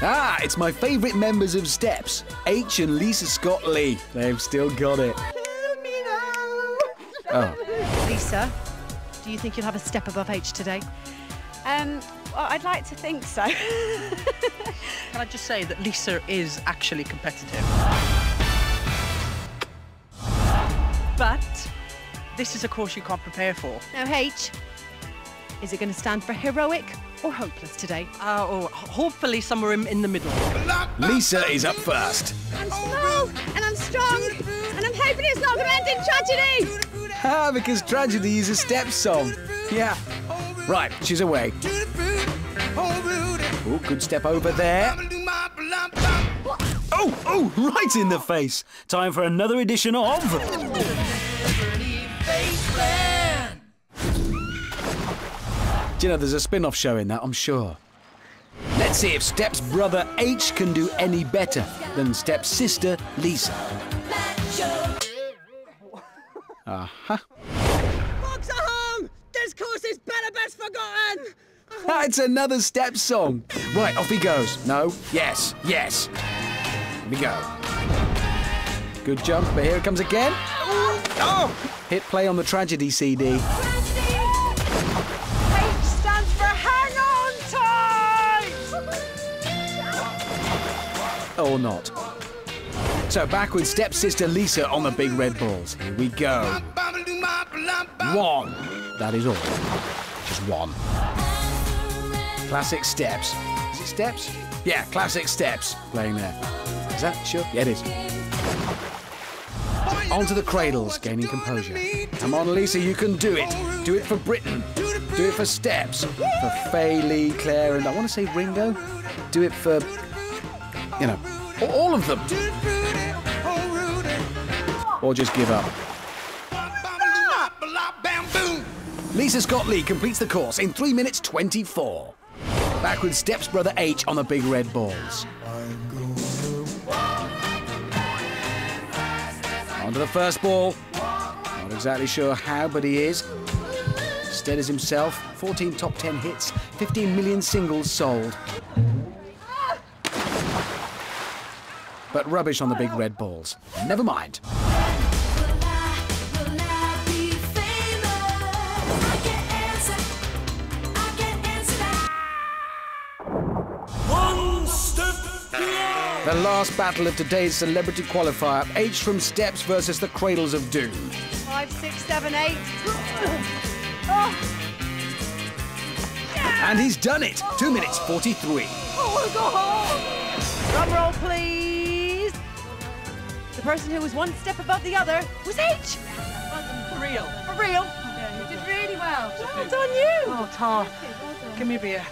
Ah, it's my favourite members of Steps, H and Lisa Scott Lee. They've still got it. Oh, Lisa, do you think you'll have a step above H today? Um, well, I'd like to think so. Can I just say that Lisa is actually competitive? But this is a course you can't prepare for. Now, H, is it going to stand for heroic or hopeless today? Uh, or hopefully somewhere in, in the middle. Lisa is up first. I'm small and I'm strong and I'm hoping it's not going to end in tragedy. Ah, because tragedy is a step song. Yeah. Right, she's away. Oh, good step over there. Oh, oh, right in the face. Time for another edition of. Do you know, there's a spin off show in that, I'm sure. Let's see if Step's brother H can do any better than Step's sister Lisa. Uh huh. Box home! This course is better best forgotten. Ah, it's another step song. Right, off he goes. No, yes, yes. Here we go. Good jump, but here it comes again. Oh! Hit play on the tragedy CD. Or not. So back with stepsister Lisa on the big red balls. Here we go. One. That is all. Just one. Classic steps. Is it steps? Yeah, classic steps playing there. Is that sure? Yeah, it is. Onto the cradles, gaining composure. Come on, Lisa, you can do it. Do it for Britain. Do it for Steps. For Faye, Lee, Claire, and I want to say Ringo. Do it for, you know, a- all of them. Or just give up. Lisa Scott Lee completes the course in 3 minutes 24. Back with Steps brother H on the big red balls. Onto the first ball. Not exactly sure how, but he is. Stead as himself, 14 top 10 hits, 15 million singles sold. But rubbish on the big red balls. Never mind. The last battle of today's celebrity qualifier, H from Steps versus the Cradles of Doom. Five, six, seven, eight. Oh. And he's done it! 2 minutes 43. Oh, go home. Drum roll, please. The person who was one step above the other was H. For real. For real. You did really well. Well done, you. Oh, Tar, give me a beer.